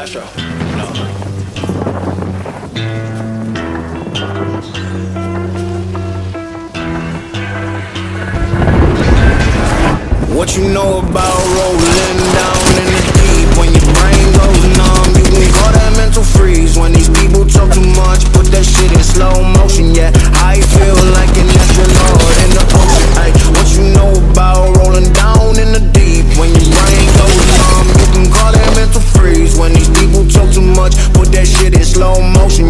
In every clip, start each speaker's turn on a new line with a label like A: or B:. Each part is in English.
A: Astro. No.
B: What you know about rolling down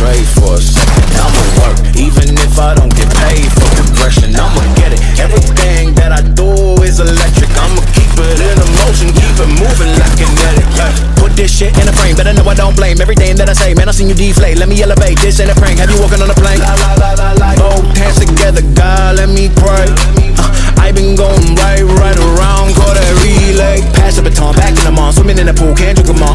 B: straight for a second. I'ma work, even if I don't get paid for progression. I'ma get it. Everything that I do is electric. I'ma keep it in motion, keep it moving like kinetic. Put this shit in a frame, better know I don't blame everything that I say. Man, I seen you deflate. Let me elevate. This ain't a prank. Have you walking on a plane? La, la, la, la, la. Both hands together, God, let me pray. Uh, I been going right, right around, call that relay. Pass the baton, back in the mall, swimming in the pool, can't drink them all.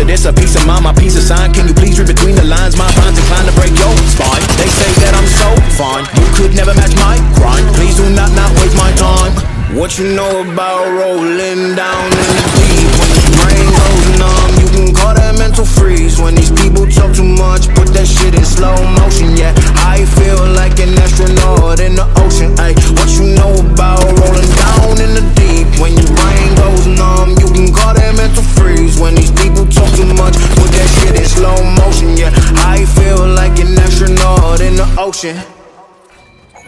B: Of this, a piece of mine, my piece of sign. Can you please read between the lines? My mind's inclined to break your spine. They say that I'm so fine, you could never match my grind. Please do not not waste my time. What you know about rolling down in the deep? When your brain goes numb, you can call that mental freeze. When these people talk too much, put that shit in slow motion. Yeah, I feel like an astronaut in the ocean. Ay, what you know about rolling down in the deep? slow motion, yeah. I feel like an astronaut in the ocean?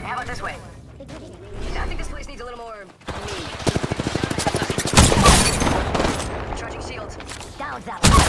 B: How about this way? I think this place needs a little more... me Charging shields. Down, Zella